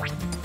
Stop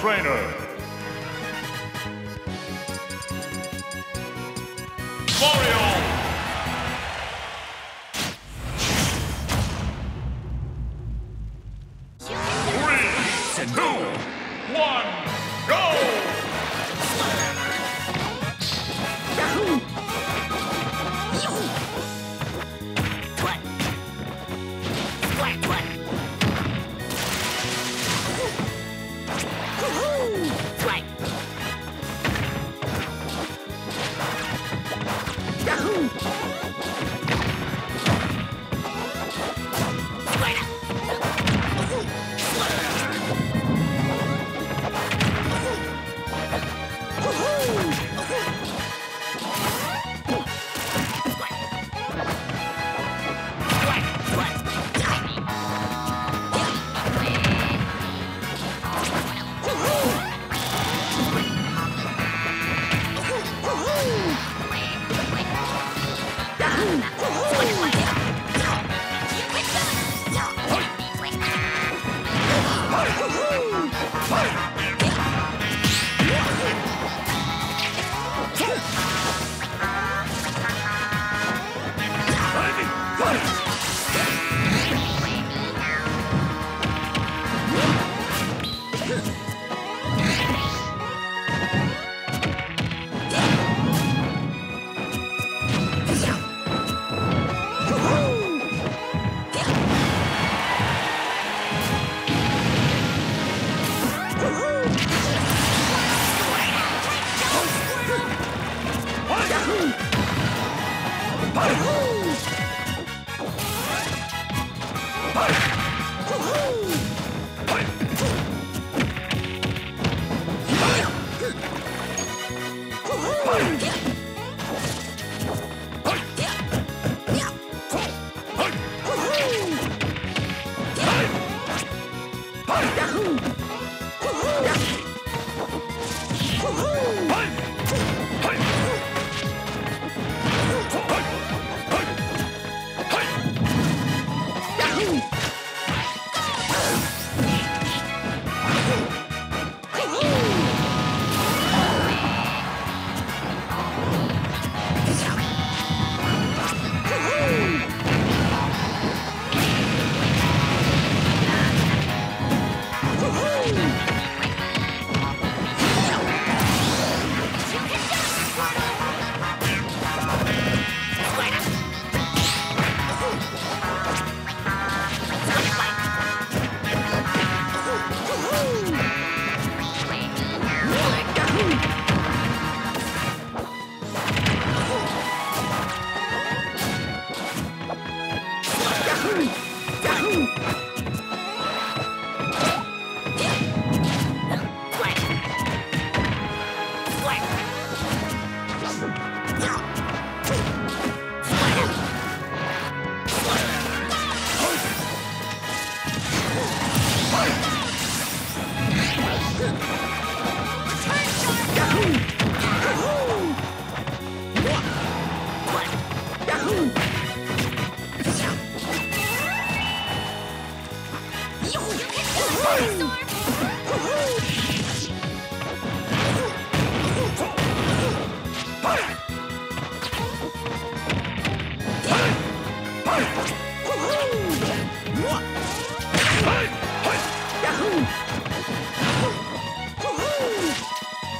Trainer! Mario!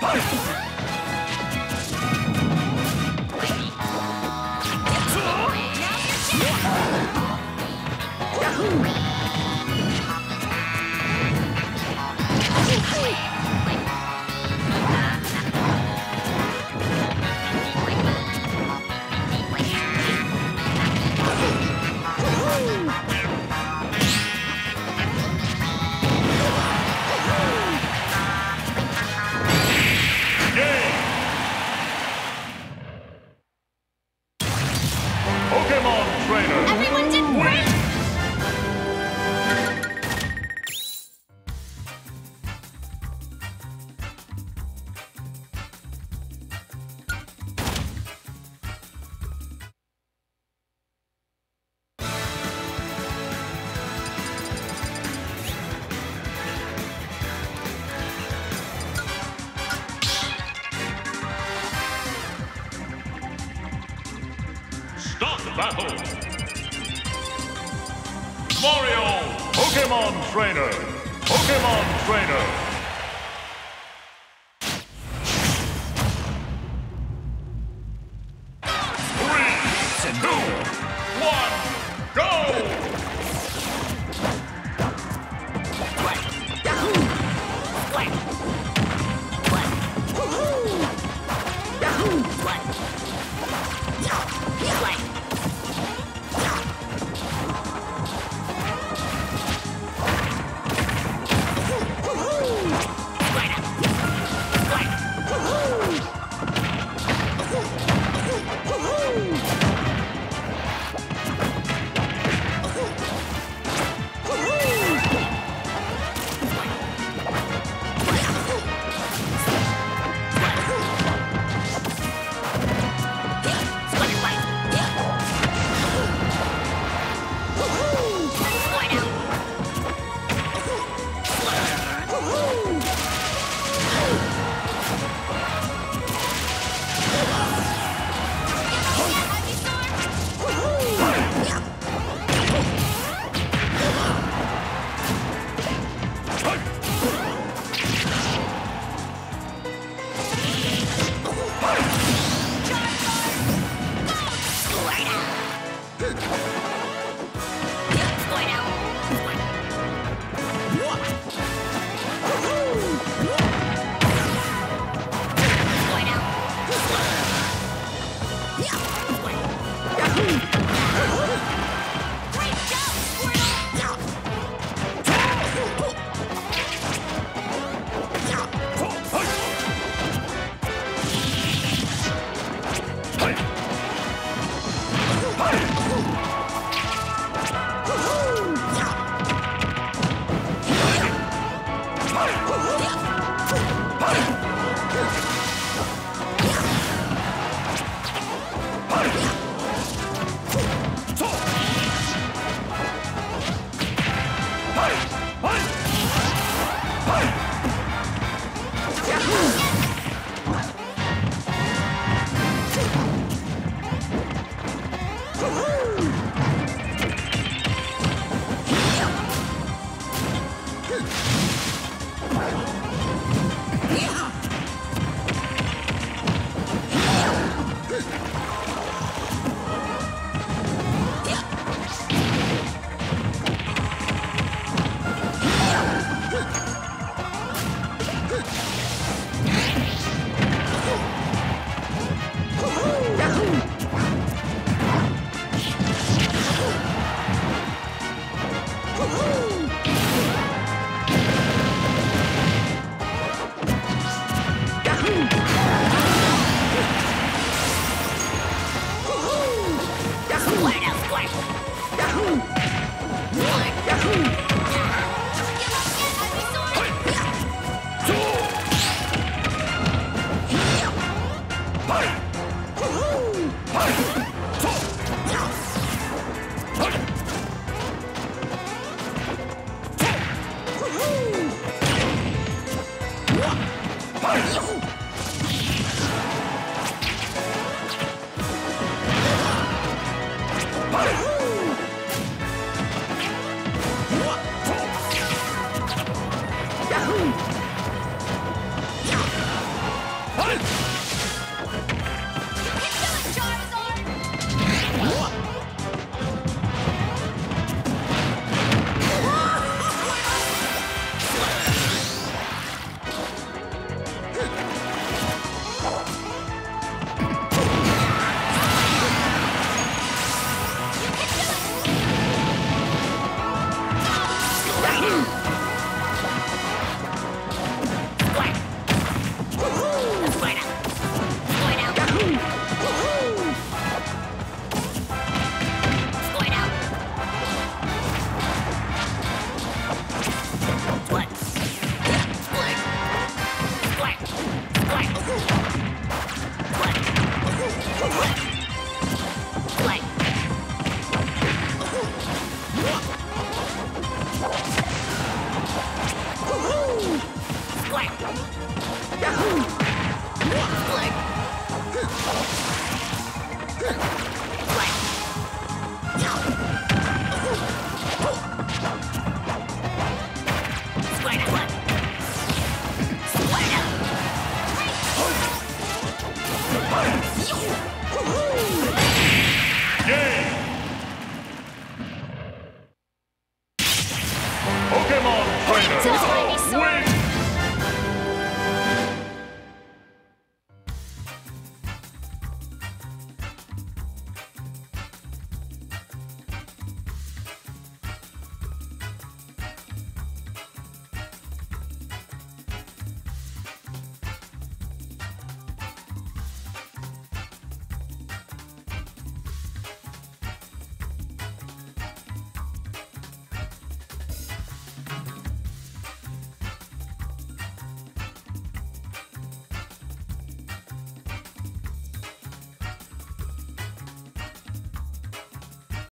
Hey! Battle. Mario. Pokemon Trainer. Pokemon Trainer.